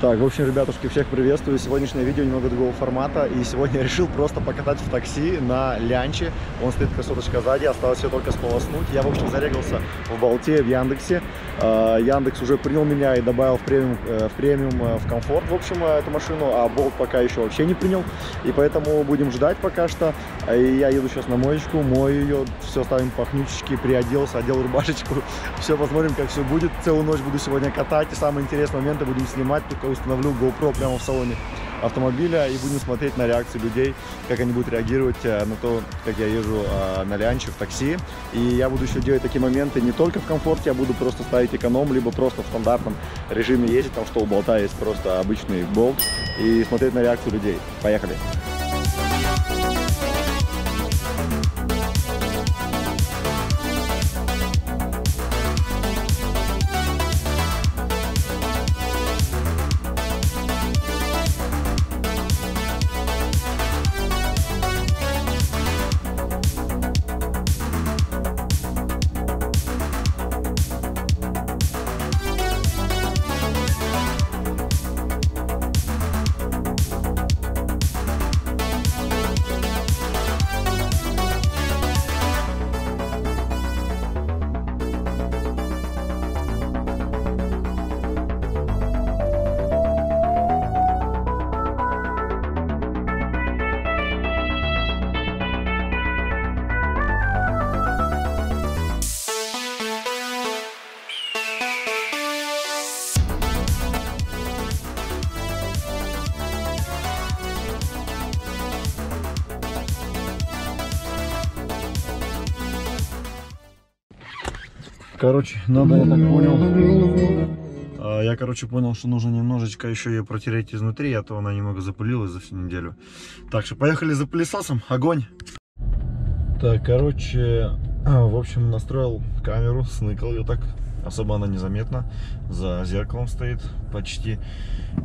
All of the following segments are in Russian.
Так, в общем, ребятушки, всех приветствую. Сегодняшнее видео немного другого формата. И сегодня я решил просто покатать в такси на Лянче. Он стоит красоточка сзади, осталось все только сполоснуть. Я, в общем, зарегался в Болте, в Яндексе. Э, Яндекс уже принял меня и добавил в премиум, э, в, премиум, э, в комфорт, в общем, эту машину. А Болт пока еще вообще не принял. И поэтому будем ждать пока что. И я еду сейчас на моечку, мою ее, все ставим пахнючечки, приоделся, одел рубашечку. Все, посмотрим, как все будет. Целую ночь буду сегодня катать. И самые интересные моменты будем снимать, только установлю GoPro прямо в салоне автомобиля и будем смотреть на реакцию людей, как они будут реагировать э, на то, как я езжу э, на лянче в такси. И я буду еще делать такие моменты не только в комфорте, я буду просто ставить эконом, либо просто в стандартном режиме ездить, там что у болта есть просто обычный болт, и смотреть на реакцию людей. Поехали! Короче, надо, я так понял. А, Я, короче, понял, что нужно немножечко еще ее протереть изнутри, а то она немного запылилась за всю неделю. Так что поехали за пылесосом, огонь! Так, короче, в общем, настроил камеру, сныкал ее так, особо она незаметна, за зеркалом стоит почти.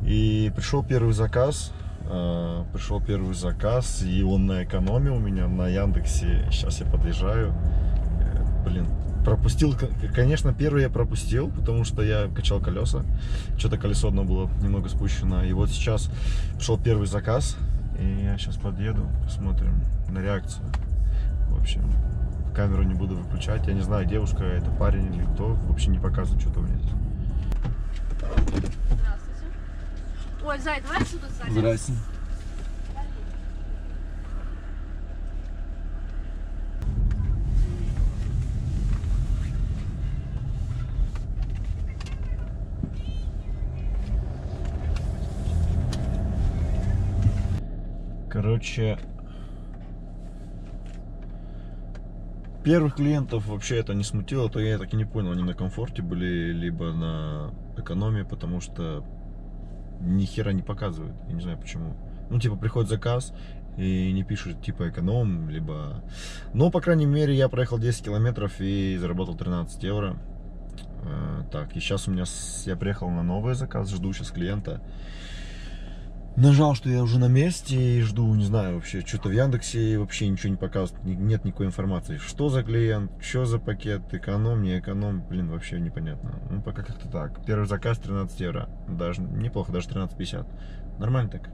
И пришел первый заказ, а, пришел первый заказ, и он на экономе у меня на Яндексе. Сейчас я подъезжаю, Э, блин, пропустил, конечно, первый я пропустил, потому что я качал колеса. Что-то колесо одно было немного спущено. И вот сейчас пришел первый заказ. И я сейчас подъеду, посмотрим на реакцию. В общем, камеру не буду выключать. Я не знаю, девушка это парень или кто. Вообще не показывает что-то у меня здесь. Здравствуйте. Ой, Зай, давай отсюда сзади. Здрасте. Короче, первых клиентов вообще это не смутило, то я так и не понял, они на комфорте были, либо на экономии, потому что ни хера не показывают, я не знаю почему. Ну, типа, приходит заказ, и не пишут, типа, эконом, либо... Но, по крайней мере, я проехал 10 километров и заработал 13 евро. Э, Так, и сейчас у меня... Я приехал на новый заказ, жду сейчас клиента. Нажал, что я уже на месте и жду, не знаю, вообще, что-то в Яндексе вообще ничего не показывает, нет никакой информации. Что за клиент, что за пакет, эконом, не эконом, блин, вообще непонятно. Ну, пока как-то так. Первый заказ 13 евро, даже неплохо, даже 13,50. Нормально так.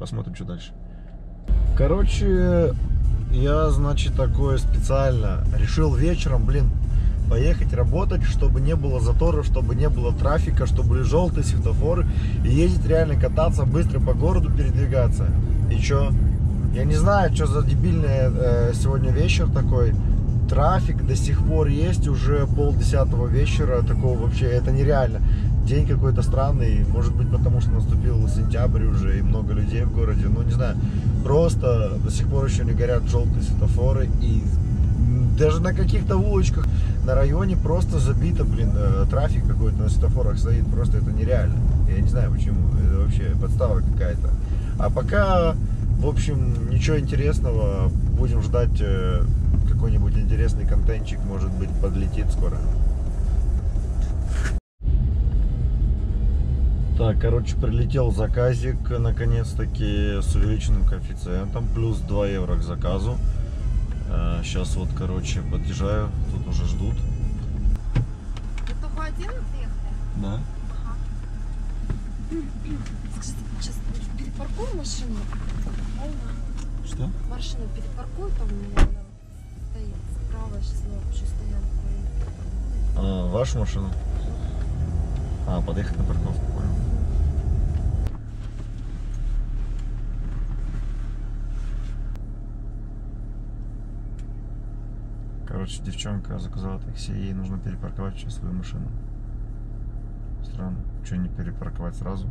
Посмотрим, что дальше. Короче, я, значит, такое специально решил вечером, блин, поехать работать, чтобы не было заторов, чтобы не было трафика, чтобы были желтые светофоры и ездить реально кататься, быстро по городу передвигаться. И чё? Я не знаю, что за дебильный э, сегодня вечер такой. Трафик до сих пор есть, уже полдесятого вечера, такого вообще, это нереально. День какой-то странный, может быть потому что наступил сентябрь уже и много людей в городе, ну не знаю. Просто до сих пор еще не горят желтые светофоры и даже на каких-то улочках на районе просто забито, блин, э, трафик какой-то на светофорах стоит, просто это нереально. Я не знаю почему, это вообще подстава какая-то. А пока, в общем, ничего интересного, будем ждать э, какой-нибудь интересный контентчик, может быть, подлетит скоро. Так, короче, прилетел заказик, наконец-таки, с увеличенным коэффициентом, плюс 2 евро к заказу. Сейчас вот, короче, подъезжаю, тут уже ждут. Вы только один приехали? Да. Скажите, сейчас перепаркуй машину. Что? Машину перепаркуй, там у меня она стоит справа, сейчас на общую стоянку. А, вашу машину? А, подъехать на парковку, понял. Короче, девчонка заказала такси, ей нужно перепарковать сейчас свою машину. Странно, что не перепарковать сразу?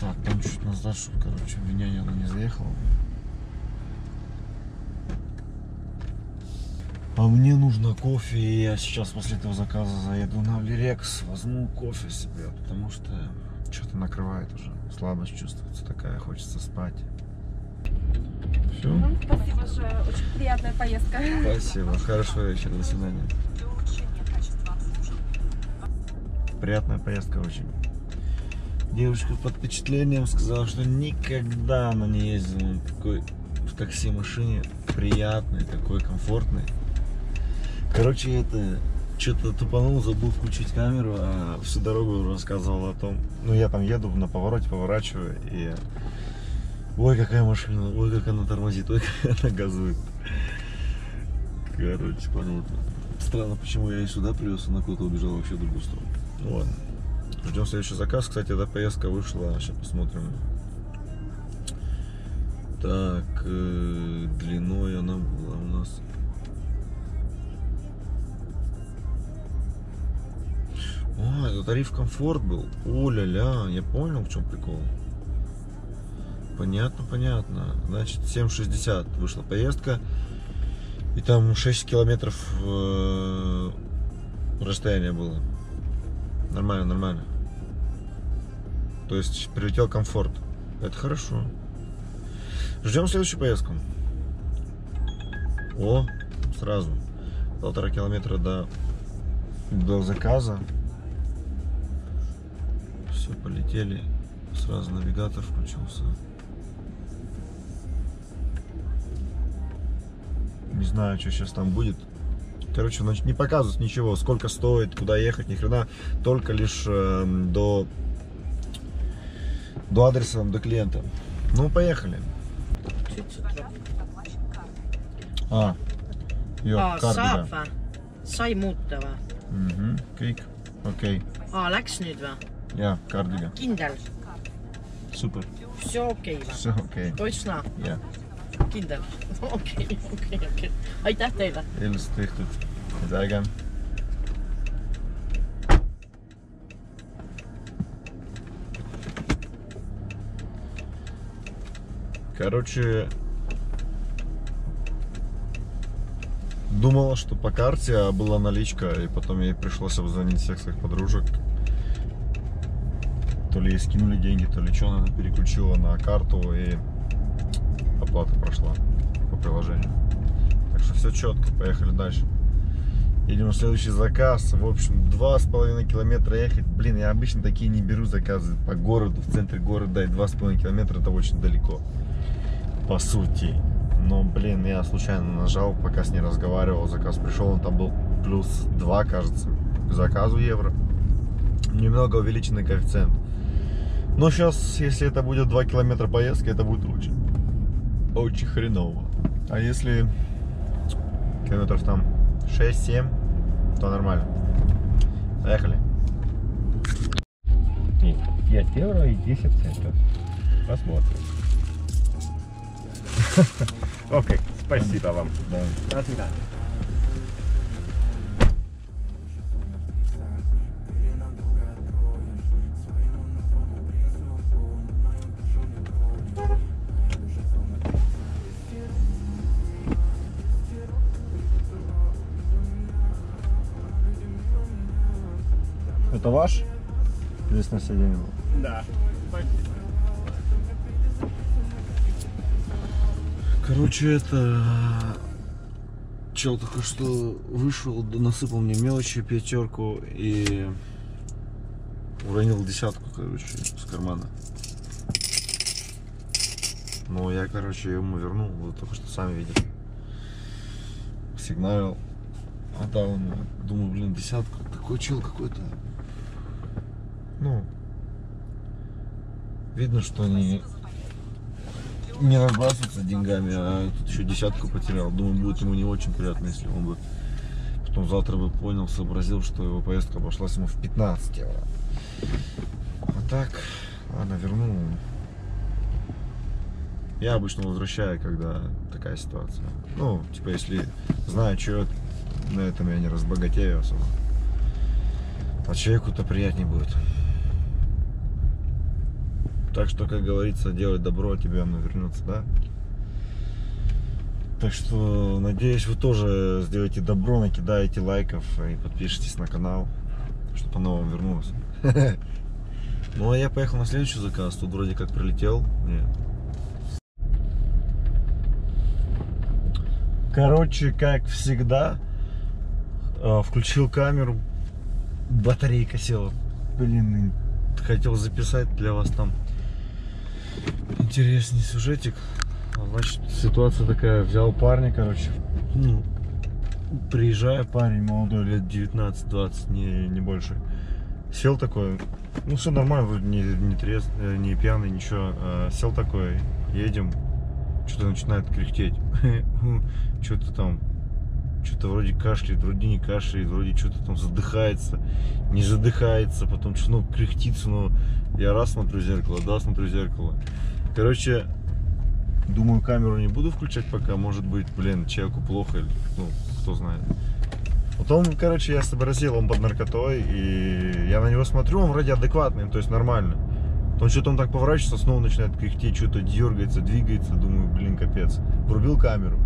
Так, там чуть назад, чтобы, короче, меня она не заехала. А мне нужно кофе, и я сейчас после этого заказа заеду на Лирекс, возьму кофе себе, потому что что-то накрывает уже. Слабость чувствуется такая, хочется спать. Все? Спасибо большое, очень приятная поездка. Спасибо. Хорошего вечера. До свидания. Приятная поездка очень. Девушка под впечатлением сказала, что никогда она не ездила на такой в такси машине приятной, такой комфортной. Короче, это что-то тупанул, забыл включить камеру, а всю дорогу рассказывал о том, ну я там еду на повороте, поворачиваю и ой, какая машина, ой, как она тормозит, ой, как она газует. Короче, понятно. Странно, почему я и сюда привез, а на куда-то убежал вообще в другую сторону. Ну ладно. Ждем следующий заказ. Кстати, эта поездка вышла. Сейчас посмотрим. Так, э, длиной она была у нас. А, это тариф комфорт был. О-ля-ля, я понял, в чем прикол. Понятно, понятно. Значит, 7,60 вышла поездка. И там 6 километров э, расстояние было. Нормально, нормально. То есть прилетел комфорт. Это хорошо. Ждем следующую поездку. О, сразу. Полтора километра до, до заказа. Все, полетели. Сразу навигатор включился. Знаю, что сейчас там будет. Короче, значит, не показывают ничего, сколько стоит, куда ехать, ни хрена. Только лишь э, до, до адреса, до клиента. Ну, поехали. А, joo, Aa, kaardiga saab. või? sai muuta või? Mhm, kõik okei okay.. aa, läks nüüd või? jaa, kaardiga. kindel? super, see okei või? see okei okay., точно? jah. Kindel? okei, okei, okei. aitäh teile. ilusasti tehtud. midagi. Короче, думала, что по карте а была наличка, и потом ей пришлось обзвонить всех своих подружек. То ли ей скинули деньги, то ли что, она переключила на карту, и оплата прошла по приложению. Так что все четко, поехали дальше. Едем на следующий заказ. В общем, два с половиной километра ехать. Блин, я обычно такие не беру заказы по городу, в центре города. И два с половиной километра это очень далеко. По сути. Но, блин, я случайно нажал, пока с ней разговаривал. Заказ пришел, он там был плюс 2, кажется, к заказу евро. Немного увеличенный коэффициент. Но сейчас, если это будет 2 километра поездки, это будет очень, очень хреново. А если километров там 6-7, то нормально. Поехали. 5 евро и 10 центов. Посмотрим. Окей, спасибо вам. Да. До свидания. Это ваш? Здесь на сиденье был. Да. Короче, это... Чел только что вышел, насыпал мне мелочи, пятерку и уронил десятку, короче, с кармана. Ну, я, короче, ему вернул, вы только что сами видели. Сигналил, отдал ему. Думаю, блин, десятку, такой чел какой-то. Ну, видно, что они не разбрасываются деньгами, а тут еще десятку потерял. Думаю, будет ему не очень приятно, если он бы потом завтра бы понял, сообразил, что его поездка обошлась ему в 15 евро. А так, ладно, верну. Я обычно возвращаю, когда такая ситуация. Ну, типа, если знаю, что на этом я не разбогатею особо. А человеку-то приятнее будет. Так что, как говорится, делать добро, тебе оно вернется, да? Так что, надеюсь, вы тоже сделаете добро, накидаете лайков и подпишитесь на канал, чтобы оно вам вернулось. Ну, а я поехал на следующий заказ. Тут вроде как прилетел. Нет. Короче, как всегда, э, включил камеру, батарейка села. Блин, хотел записать для вас там интересный сюжетик. Значит, ситуация такая, взял парня, короче, ну, приезжая парень молодой, лет 19-20, не, не больше. Сел такой, ну все нормально, вроде не, не, трез, э, не пьяный, ничего. А, сел такой, едем, что-то начинает кряхтеть. Что-то там, что-то вроде кашляет, вроде не кашляет, вроде что-то там задыхается, не задыхается, потом что ну, кряхтится, но я раз смотрю в зеркало, да, смотрю в зеркало. Короче, думаю, камеру не буду включать пока, может быть, блин, человеку плохо, или, ну, кто знает. Потом, короче, я сообразил, он под наркотой, и я на него смотрю, он вроде адекватный, то есть нормально. Потом что-то он так поворачивается, снова начинает кряхтеть, что-то дергается, двигается, думаю, блин, капец. Врубил камеру.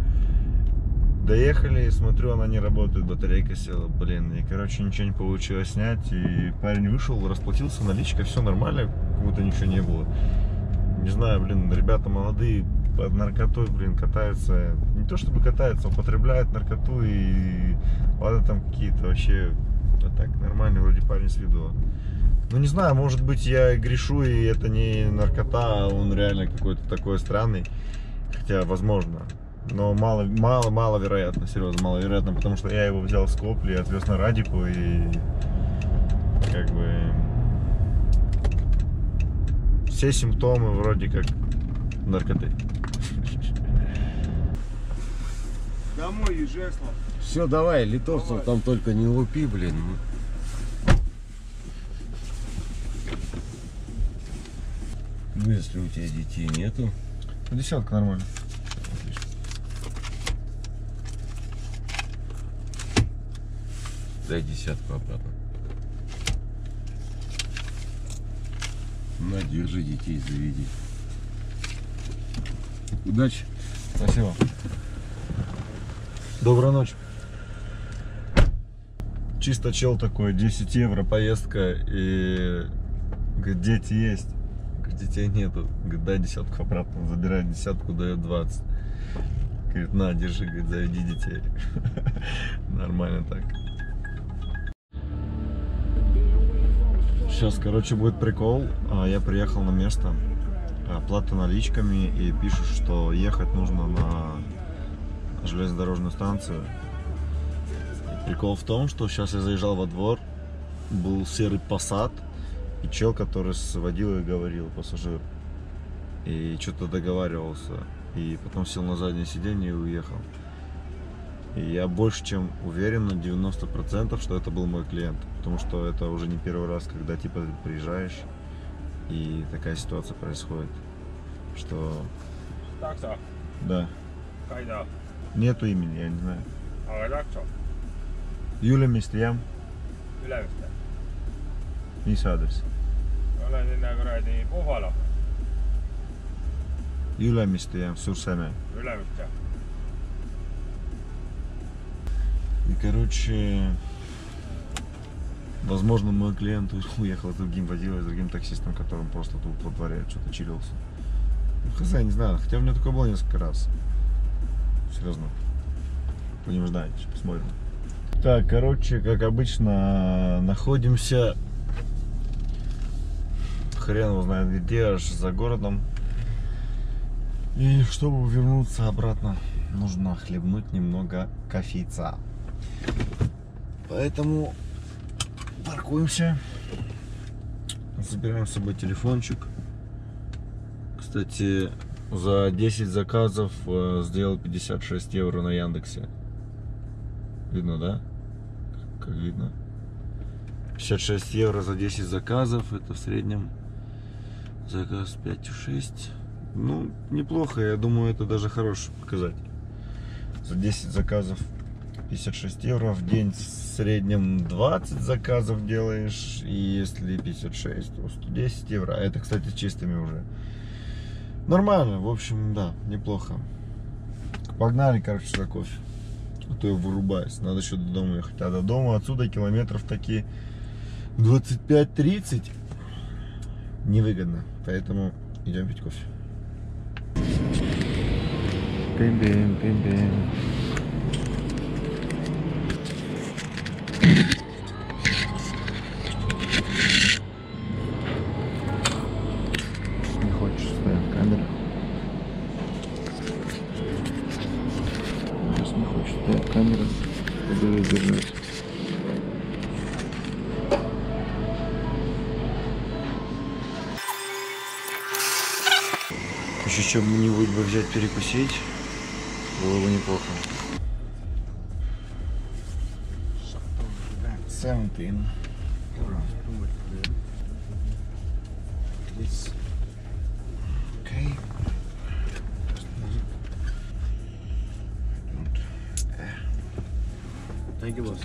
Доехали, смотрю, она не работает, батарейка села, блин. И, короче, ничего не получилось снять. И парень вышел, расплатился наличкой, все нормально, как будто ничего не было. Не знаю, блин, ребята молодые, под наркотой, блин, катаются. Не то чтобы катаются, употребляют наркоту и ладно там какие-то вообще, а так нормальный вроде парень с виду. Ну не знаю, может быть я грешу и это не наркота, а он реально какой-то такой странный. Хотя возможно. Но мало, мало, мало вероятно, серьезно, мало вероятно, потому что я его взял с Копли, отвез на Радику и как бы все симптомы вроде как наркоты. Домой езжай, Слав. Все, давай, литовцев там только не лупи, блин. Ну, если у тебя детей нету. Десятка нормально. Дай десятку обратно. На, держи детей, заведи. Удачи. Спасибо. Доброй ночи. Чисто чел такой, 10 евро поездка и говорит, дети есть. Говорит, детей нету. Говорит, дай десятку обратно. Забирает десятку, дает 20. Говорит, на, держи, говорит, заведи детей. Нормально так. Сейчас, короче, будет прикол. А, Я приехал на место. Оплата наличками и пишут, что ехать нужно на железнодорожную станцию. И прикол в том, что сейчас я заезжал во двор, был серый посад, и чел, который с водилой говорил, пассажир, и что-то договаривался, и потом сел на заднее сиденье и уехал. И я больше чем уверен на 90%, что это был мой клиент, потому что это уже не первый раз, когда типа приезжаешь, и такая ситуация происходит, что Taksa, да, Kaida, нету имени, я не знаю. takso, Юля Мистьям, Ülemiste. mis адрес? olen sinna kuradi Puhvala, Юля. Ülemiste. И, короче, возможно, мой клиент уехал с другим водилой, с другим таксистом, которым просто тут во дворе что-то чилился. Ну, хз, не знаю, хотя у меня такое было несколько раз. Серьезно. Будем ждать, посмотрим. Так, короче, как обычно, находимся хрен его знает где, аж за городом. И чтобы вернуться обратно, нужно хлебнуть немного кофейца. Поэтому паркуемся. Забираем с собой телефончик. Кстати, за 10 заказов э, сделал 56 евро на Яндексе. Видно, да? Как, видно. 56 евро за 10 заказов. Это в среднем заказ 5,6. Ну, неплохо. Я думаю, это даже хороший показатель. За 10 заказов 56 евро в день в среднем 20 заказов делаешь и если 56 то 110 евро. А это кстати чистыми уже. Нормально в общем да неплохо. Погнали короче за кофе. А то я вырубаюсь. Надо еще до дома ехать. А до дома отсюда километров такие 25-30 невыгодно. Поэтому идем пить кофе. Бим-бим, бим-бим. Еще чем-нибудь бы взять перекусить, было бы неплохо. Seventeen. Okay. Thank you, boss.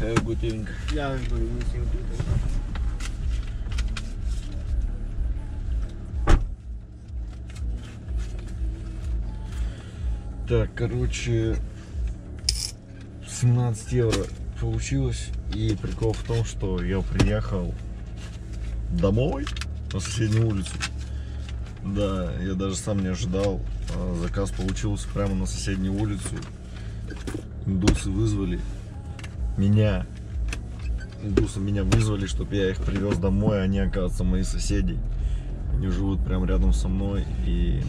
Have a good evening. Yeah, good evening. Так, короче, 17 евро получилось. И прикол в том, что я приехал домой на соседнюю улицу. Да, я даже сам не ожидал. А, Заказ получился прямо на соседнюю улицу. Индусы вызвали меня. Индусы меня вызвали, чтобы я их привез домой. Они, оказывается, мои соседи. Они живут прямо рядом со мной. И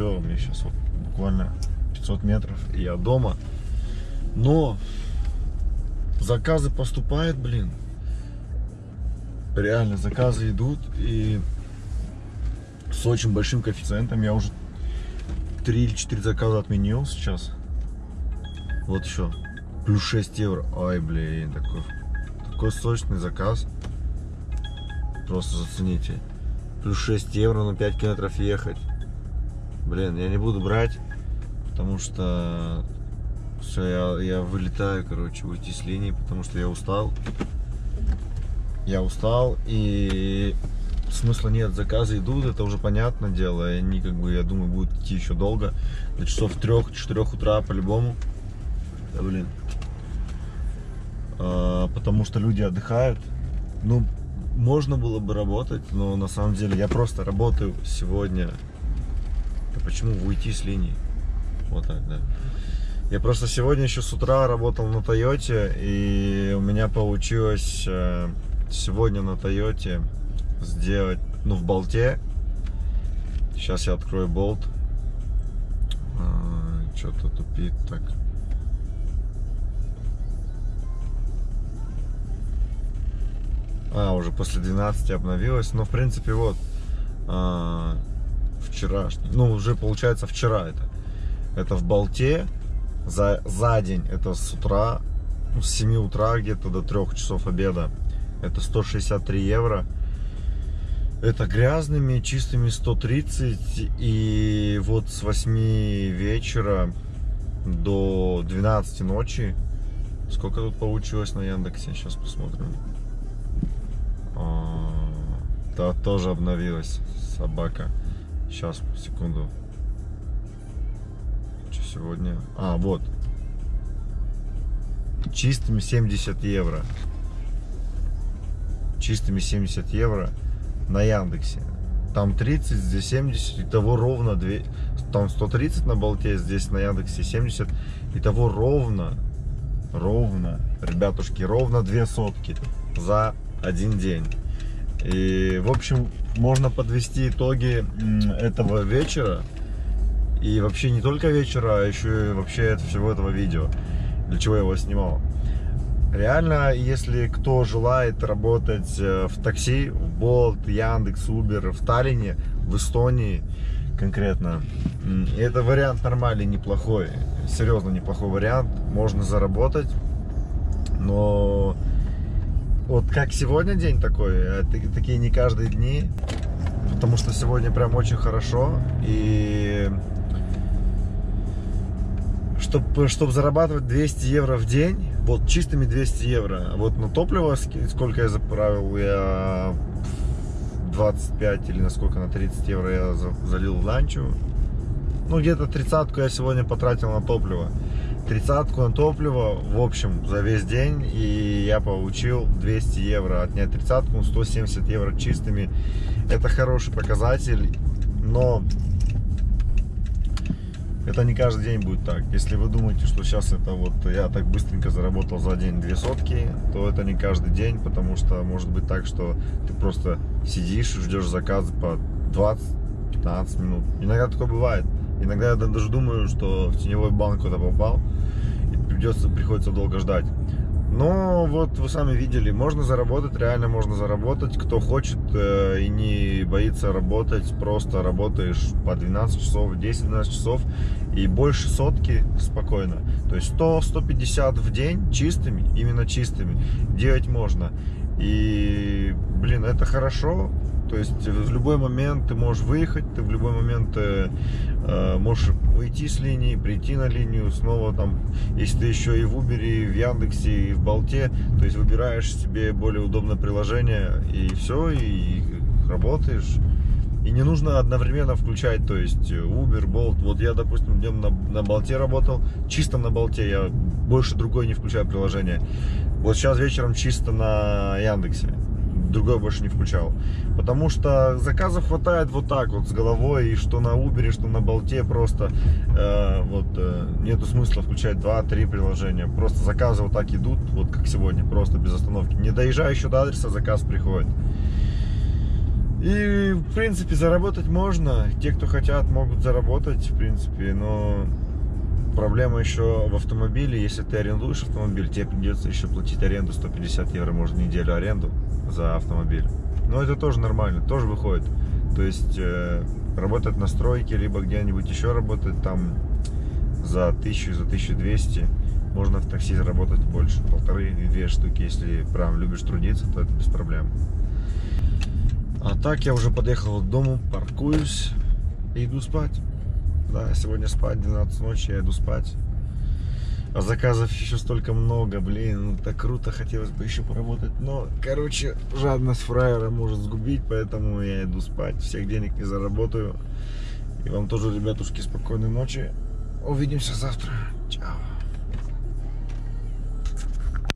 все, мне сейчас вот буквально 500 метров, и я дома. Но заказы поступают, блин. Реально, заказы идут, и с очень большим коэффициентом. Я уже 3 или 4 заказа отменил сейчас. Вот еще. Плюс 6 евро. Ай, блин, такой, такой сочный заказ. Просто зацените. Плюс 6 евро на 5 километров ехать. Блин, я не буду брать, потому что все, я, я вылетаю, короче, уйти с линии, потому что я устал. Я устал, и смысла нет, заказы идут, это уже понятное дело, и они, как бы, я думаю, будут идти еще долго, до часов 3-4 утра по-любому. Да, блин. А, потому что люди отдыхают. Ну, можно было бы работать, но на самом деле я просто работаю сегодня да почему уйти с линии? Вот так, да. Я просто сегодня еще с утра работал на Тойоте, и у меня получилось э, сегодня на Тойоте сделать, ну, в болте. Сейчас я открою болт. А, Что-то тупит так. А, уже после 12 обновилось. Но, в принципе, вот. Вчерашний. Ну, уже получается вчера это. Это в Болте. За, за день, это с утра, с 7 утра где-то до 3 часов обеда. Это 163 евро. Это грязными, чистыми 130. И вот с 8 вечера до 12 ночи. Сколько тут получилось на Яндексе? Сейчас посмотрим. А, Да, тоже обновилась собака. Сейчас, секунду. Что сегодня? А, вот. Чистыми 70 евро. Чистыми 70 евро на Яндексе. Там 30, здесь 70, итого ровно 2... Там 130 на болте, здесь на Яндексе 70. Итого ровно, ровно, ребятушки, ровно две сотки за один день. И, в общем, можно подвести итоги этого вечера. И вообще не только вечера, а еще и вообще всего этого видео. Для чего я его снимал. Реально, если кто желает работать э, в такси, в Bolt, Яндекс, Uber, в Таллине, в Эстонии конкретно, это вариант нормальный, неплохой. Серьезно, неплохой вариант. Можно заработать. Но вот как сегодня день такой, э, та- такие не каждые дни. Потому что сегодня прям очень хорошо. И чтобы чтоб зарабатывать 200 евро в день, вот чистыми 200 евро, а вот на топливо, сколько я заправил, я 25 или на сколько, на 30 евро я за- залил в ланчу. Ну, где-то тридцатку я сегодня потратил на топливо. Тридцатку на топливо, в общем, за весь день, и я получил 200 евро. Отнять тридцатку, ну, 170 евро чистыми. Это хороший показатель, но это не каждый день будет так. Если вы думаете, что сейчас это вот я так быстренько заработал за день две сотки, то это не каждый день, потому что может быть так, что ты просто сидишь ждешь заказы по 20-15 минут. Иногда такое бывает. Иногда я даже думаю, что в теневой банк куда попал и придется, приходится долго ждать. Но вот вы сами видели, можно заработать, реально можно заработать. Кто хочет э, и не боится работать, просто работаешь по 12 часов, 10-12 часов и больше сотки спокойно. То есть 100-150 в день чистыми, именно чистыми, делать можно. И, блин, это хорошо. То есть в любой момент ты можешь выехать, ты в любой момент э, э, можешь уйти с линии, прийти на линию, снова там, если ты еще и в Uber, и в Яндексе, и в Болте, то есть выбираешь себе более удобное приложение, и все, и работаешь. И не нужно одновременно включать, то есть Uber, Bolt. Вот я, допустим, днем на, на Болте работал, чисто на Болте, я больше другой не включаю приложение. Вот сейчас вечером чисто на Яндексе другой больше не включал. Потому что заказов хватает вот так вот с головой, и что на Uber, что на Болте просто э, вот э, нету смысла включать 2-3 приложения. Просто заказы вот так идут, вот как сегодня, просто без остановки. Не доезжая еще до адреса, заказ приходит. И, в принципе, заработать можно. Те, кто хотят, могут заработать, в принципе, но проблема еще в автомобиле. Если ты арендуешь автомобиль, тебе придется еще платить аренду 150 евро, может, неделю аренду за автомобиль. Но это тоже нормально, тоже выходит. То есть э, работать на стройке, либо где-нибудь еще работать там за 1000, за 1200. Можно в такси заработать больше, полторы и две штуки. Если прям любишь трудиться, то это без проблем. А так я уже подъехал к дому, паркуюсь и иду спать. Да, сегодня спать, 12 ночи, я иду спать. А заказов еще столько много, блин, ну так круто, хотелось бы еще поработать. Но, короче, жадность фраера может сгубить, поэтому я иду спать. Всех денег не заработаю. И вам тоже, ребятушки, спокойной ночи. Увидимся завтра.